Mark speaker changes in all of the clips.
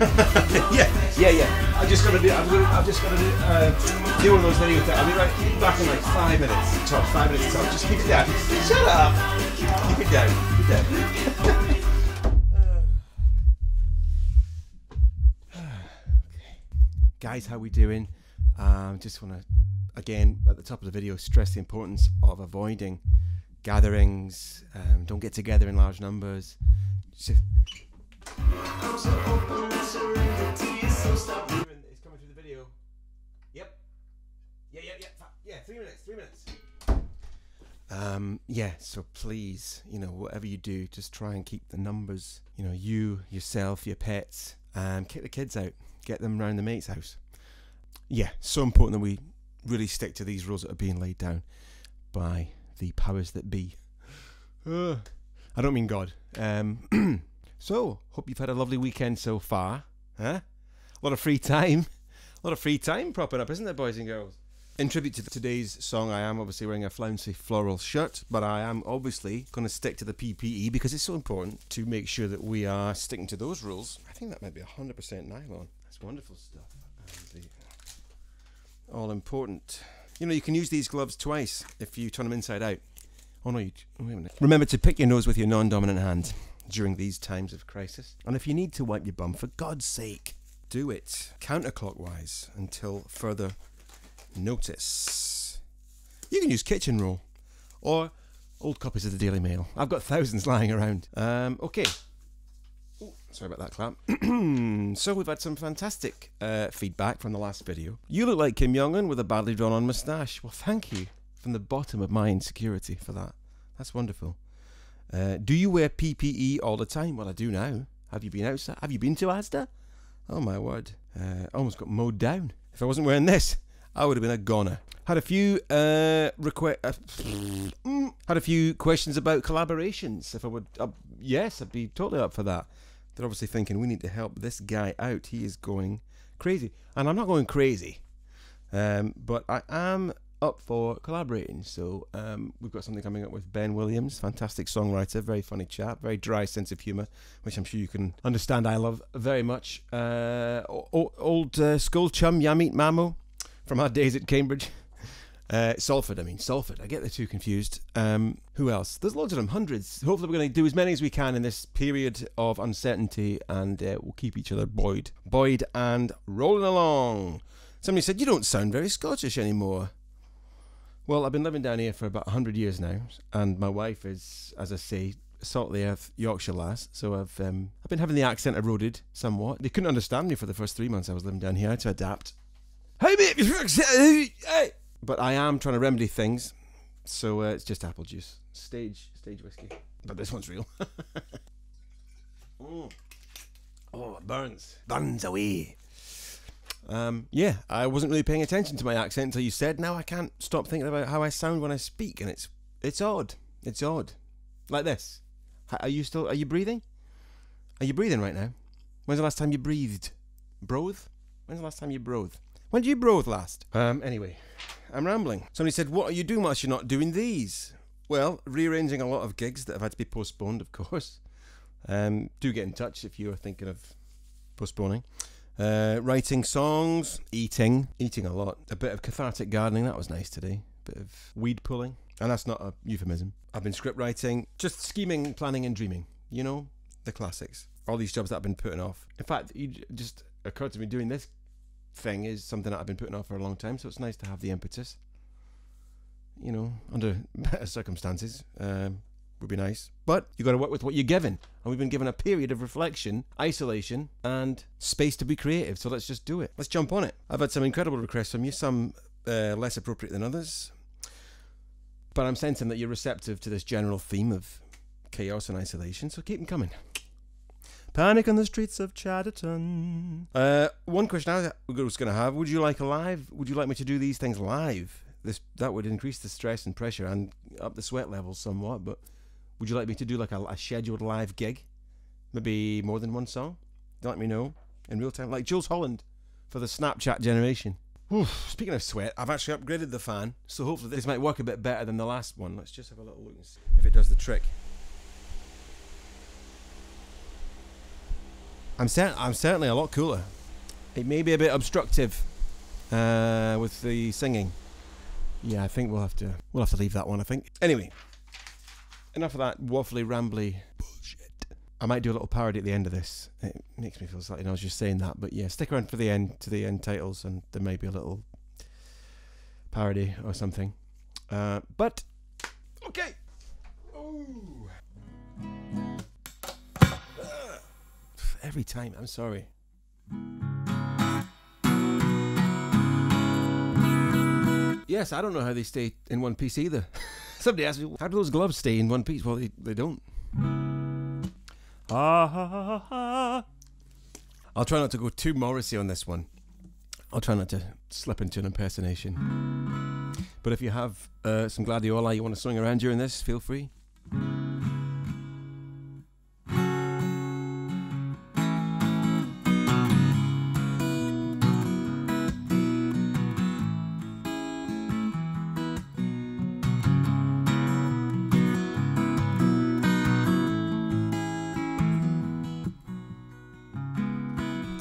Speaker 1: yeah, yeah, yeah. I just gotta do. I'm gonna, I've just gotta do, uh, do one of those videos. That I'll be right back in like five minutes. Top five minutes. Top. Just keep it down. Shut up. Keep it down. Keep it down. Guys, how we doing? Um, just want to again at the top of the video stress the importance of avoiding gatherings. Um, don't get together in large numbers. Just, it's coming through the video. Yep. Yeah, yeah, yeah. Yeah, three minutes, three minutes. Um, yeah, so please, you know, whatever you do, just try and keep the numbers, you know, you, yourself, your pets, and kick the kids out. Get them round the mate's house. Yeah, so important that we really stick to these rules that are being laid down by the powers that be. Uh, I don't mean God. Um, So, hope you've had a lovely weekend so far. Huh? A lot of free time. A lot of free time propping up, isn't there, boys and girls? In tribute to today's song, I am obviously wearing a flouncy floral shirt, but I am obviously going to stick to the PPE because it's so important to make sure that we are sticking to those rules. I think that might be 100% nylon. That's wonderful stuff. All important. You know, you can use these gloves twice if you turn them inside out. Oh no, you, wait a minute. Remember to pick your nose with your non dominant hand during these times of crisis. And if you need to wipe your bum, for God's sake, do it counterclockwise until further notice. You can use kitchen roll or old copies of the Daily Mail. I've got thousands lying around. Um, okay. Sorry about that clap. so we've had some fantastic uh, feedback from the last video. You look like Kim Jong Un with a badly drawn on moustache. Well, thank you from the bottom of my insecurity for that. That's wonderful. Uh, do you wear PPE all the time? Well, I do now. Have you been outside? Have you been to Asda? Oh my word! Uh, almost got mowed down. If I wasn't wearing this, I would have been a goner. Had a few uh, request. Uh, mm, had a few questions about collaborations. If I would, uh, yes, I'd be totally up for that. They're obviously thinking we need to help this guy out. He is going crazy, and I'm not going crazy, um, but I am up for collaborating. So um, we've got something coming up with Ben Williams, fantastic songwriter, very funny chap, very dry sense of humour, which I'm sure you can understand. I love very much. Uh, old uh, school chum Yamit Mamo from our days at Cambridge. Uh, Salford, I mean Salford. I get the two confused. Um, who else? There's loads of them, hundreds. Hopefully, we're going to do as many as we can in this period of uncertainty, and uh, we'll keep each other buoyed, buoyed, and rolling along. Somebody said you don't sound very Scottish anymore. Well, I've been living down here for about 100 years now, and my wife is, as I say, salt of the earth Yorkshire lass. So I've um, I've been having the accent eroded somewhat. They couldn't understand me for the first three months I was living down here. I had to adapt. Hey, mate. But I am trying to remedy things, so uh, it's just apple juice, stage stage whiskey. But this one's real. mm. Oh, it burns, burns away. Um, yeah, I wasn't really paying attention to my accent until you said. Now I can't stop thinking about how I sound when I speak, and it's it's odd. It's odd, like this. Are you still? Are you breathing? Are you breathing right now? When's the last time you breathed? Broth? When's the last time you broth? When did you broth last? Um, anyway, I'm rambling. Somebody said, "What are you doing whilst you're not doing these?" Well, rearranging a lot of gigs that have had to be postponed, of course. Um, do get in touch if you are thinking of postponing. Uh, writing songs, eating, eating a lot. A bit of cathartic gardening, that was nice today. Bit of weed pulling, and that's not a euphemism. I've been script writing, just scheming, planning, and dreaming. You know, the classics. All these jobs that I've been putting off. In fact, it just occurred to me doing this thing is something that I've been putting off for a long time, so it's nice to have the impetus. You know, under better circumstances. Um, would be nice. But you got to work with what you're given. And we've been given a period of reflection, isolation, and space to be creative. So let's just do it. Let's jump on it. I've had some incredible requests from you, some uh, less appropriate than others. But I'm sensing that you're receptive to this general theme of chaos and isolation. So keep them coming. Panic on the streets of Chatterton. Uh, one question I was going to have: Would you like a live? Would you like me to do these things live? This that would increase the stress and pressure and up the sweat levels somewhat. But would you like me to do like a, a scheduled live gig? Maybe more than one song? Let me know in real time. Like Jools Holland for the Snapchat generation. speaking of sweat, I've actually upgraded the fan, so hopefully this might work a bit better than the last one. Let's just have a little look and see if it does the trick. I'm cer- I'm certainly a lot cooler. It may be a bit obstructive uh, with the singing. Yeah, I think we'll have to we'll have to leave that one. I think. Anyway, enough of that waffly, rambly bullshit. I might do a little parody at the end of this. It makes me feel slightly nauseous saying that, but yeah, stick around for the end to the end titles, and there may be a little parody or something. Uh, but okay. Ooh. Every time, I'm sorry. Yes, I don't know how they stay in one piece either. Somebody asked me, how do those gloves stay in one piece? Well, they, they don't. Ah, ha, ha, ha. I'll try not to go too Morrissey on this one. I'll try not to slip into an impersonation. But if you have uh, some gladiola you want to swing around during this, feel free.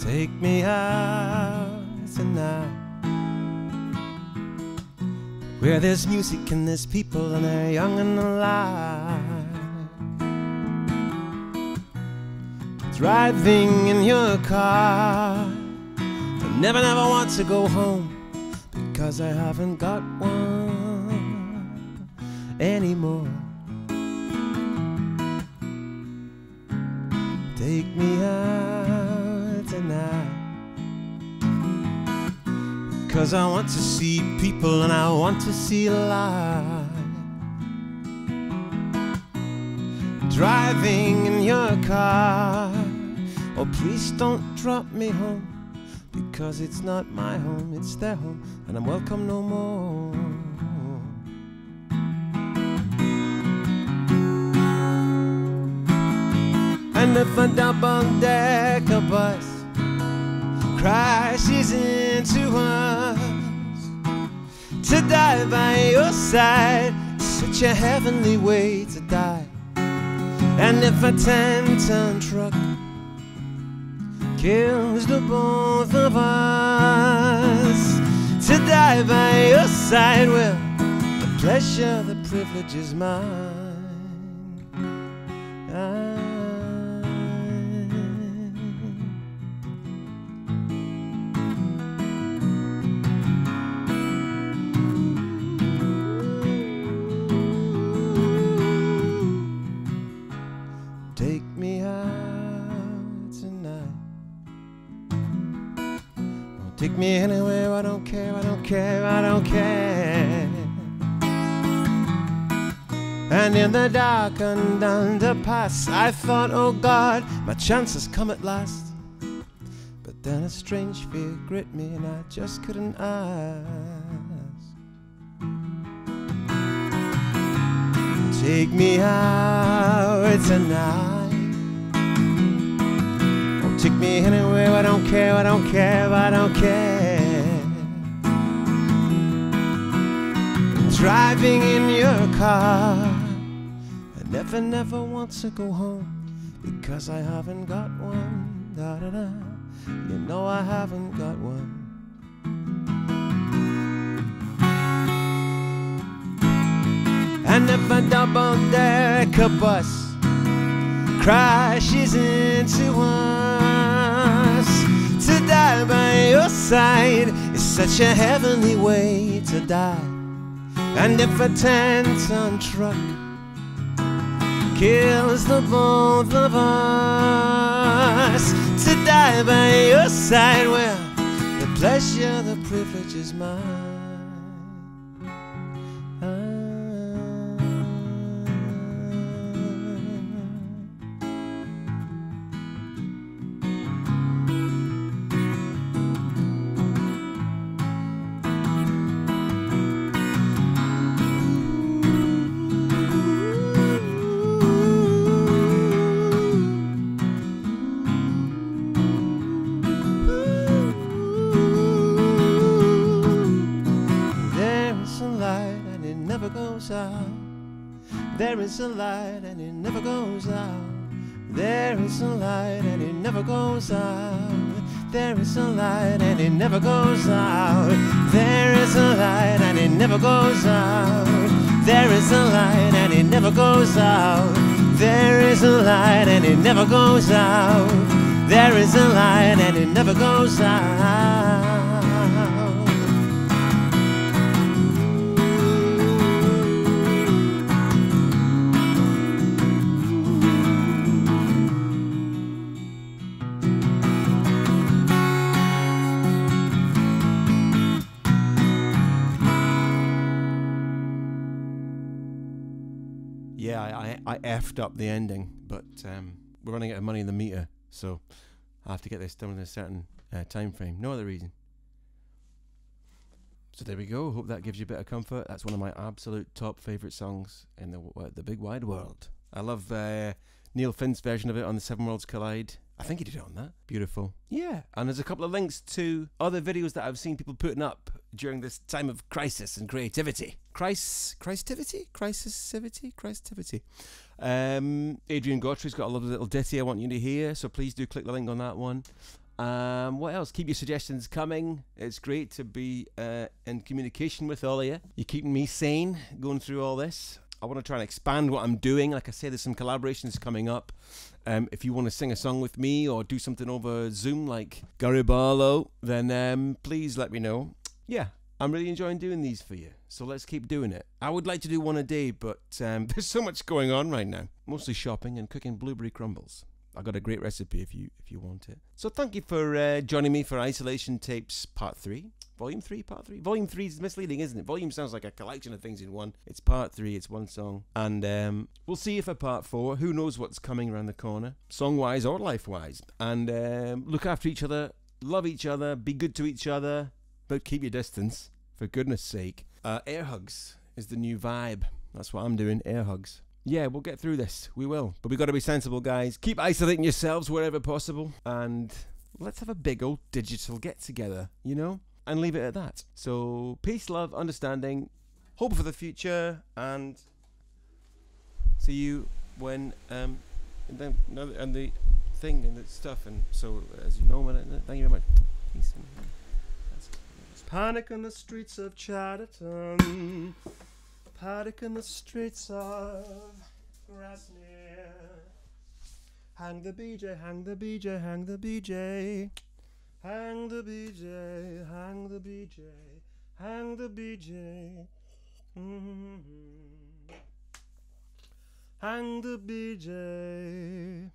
Speaker 1: Take me out tonight. Where there's music and there's people and they're young and alive. Driving in your car. I never, never want to go home Because I haven't got one anymore. Take me out tonight. Cause I want to see people and I want to see life. Driving in your car. Oh, please don't drop me home. Because it's not my home, it's their home. And I'm welcome no more. And if a double decker bus crashes into us, to die by your side, such a heavenly way to die. And if a 10 ton truck kills the both of us, to die by your side, well, the pleasure, the privilege is mine. Me anywhere, I don't care, I don't care, I don't care. And in the dark darkened underpass, I thought, oh God, my chance has come at last. But then a strange fear gripped me, and I just couldn't ask. Take me out tonight. Take me anywhere, I don't care, I don't care, I don't care. Driving in your car. I never, never want to go home because I haven't got one. Da da da. You know I haven't got one. And if a double decker bus crashes into to die by your side is such a heavenly way to die. And if a 10 ton truck kills the both of us, to die by your side, well, the pleasure, the privilege is mine. There is a light and it never goes out. There is a light and it never goes out. There is a light and it never goes out. There is a light and it never goes out. There is a light and it never goes out. There is a light and it never goes out. There is a light and it never goes out. I, I, I effed up the ending, but um, we're running out of money in the meter, so I have to get this done in a certain uh, time frame. No other reason. So there we go. Hope that gives you a bit of comfort. That's one of my absolute top favourite songs in the w- the big wide world. I love uh, Neil Finn's version of it on the Seven Worlds Collide. I think he did it on that. Beautiful. Yeah. And there's a couple of links to other videos that I've seen people putting up during this time of crisis and creativity. Crisis, Christivity? Crisisivity? Christivity. Um, Adrian Gautrey's got a lovely little ditty I want you to hear, so please do click the link on that one. Um, what else? Keep your suggestions coming. It's great to be uh, in communication with all of you. You're keeping me sane going through all this. I want to try and expand what I'm doing. Like I say, there's some collaborations coming up. Um, if you want to sing a song with me or do something over Zoom like Gary then um, please let me know. Yeah, I'm really enjoying doing these for you. So let's keep doing it. I would like to do one a day, but um, there's so much going on right now. Mostly shopping and cooking blueberry crumbles. I got a great recipe if you if you want it. So thank you for uh, joining me for Isolation Tapes Part Three, Volume Three, Part Three. Volume Three is misleading, isn't it? Volume sounds like a collection of things in one. It's Part Three. It's one song, and um, we'll see if for Part Four. Who knows what's coming around the corner, song wise or life wise. And um, look after each other, love each other, be good to each other, but keep your distance for goodness sake. Uh, air hugs is the new vibe. That's what I'm doing. Air hugs yeah, we'll get through this. We will. But we got to be sensible, guys. Keep isolating yourselves wherever possible. And let's have a big old digital get together, you know? And leave it at that. So, peace, love, understanding, hope for the future, and see you when, um, and then, and the thing and the stuff. And so, as you know, man, thank you very much. Peace. Panic in the streets of Chatterton. panic in the streets of Grasmere. Hang the BJ, hang the BJ, hang the BJ. Hang the BJ, hang the BJ, hang the BJ. Mm-hmm. Hang the BJ.